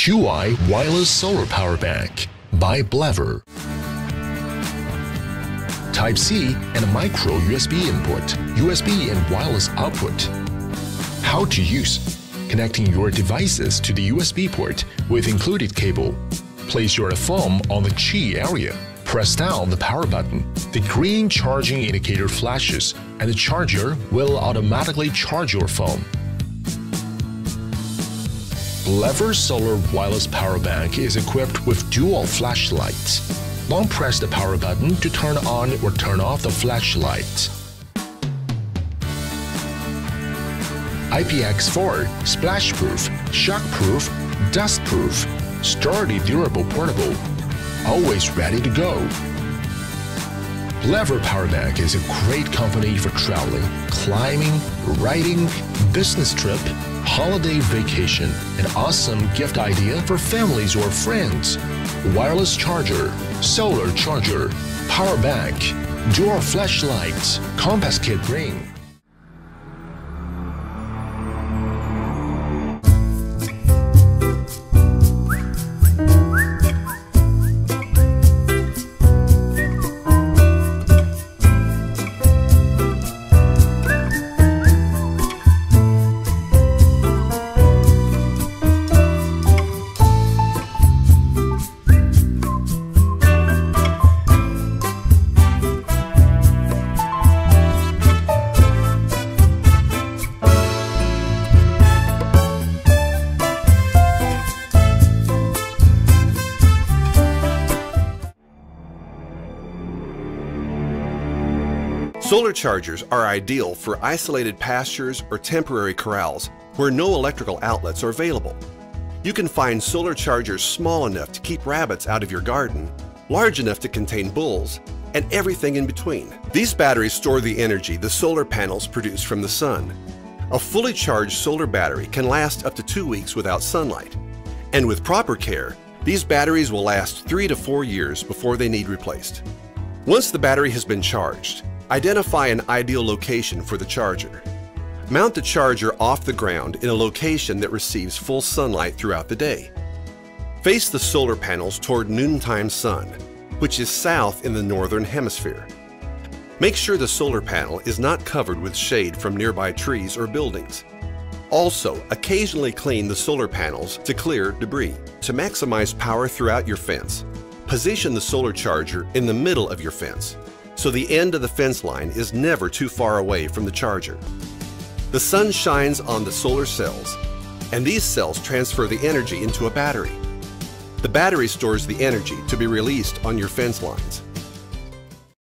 DIY wireless solar power bank by Blavor. Type-C and a micro USB input, USB and wireless output. How to use. Connecting your devices to the USB port with included cable. Place your phone on the Qi area. Press down the power button. The green charging indicator flashes and the charger will automatically charge your phone. Blavor Solar Wireless Power Bank is equipped with dual flashlights. Long press the power button to turn on or turn off the flashlight. IPX4, splashproof, shockproof, dustproof, sturdy durable portable, always ready to go. Lever Power Bank is a great company for traveling, climbing, riding, business trip, holiday vacation, an awesome gift idea for families or friends. Wireless charger, solar charger, power bank, dual flashlight, compass kit ring. Solar chargers are ideal for isolated pastures or temporary corrals where no electrical outlets are available. You can find solar chargers small enough to keep rabbits out of your garden, large enough to contain bulls, and everything in between. These batteries store the energy the solar panels produce from the sun. A fully charged solar battery can last up to two weeks without sunlight. And with proper care, these batteries will last three to four years before they need replaced. Once the battery has been charged, Identify an ideal location for the charger. Mount the charger off the ground in a location that receives full sunlight throughout the day. Face the solar panels toward noontime sun, which is south in the northern hemisphere. Make sure the solar panel is not covered with shade from nearby trees or buildings. Also, occasionally clean the solar panels to clear debris. To maximize power throughout your fence, position the solar charger in the middle of your fence so the end of the fence line is never too far away from the charger. The sun shines on the solar cells, and these cells transfer the energy into a battery. The battery stores the energy to be released on your fence lines.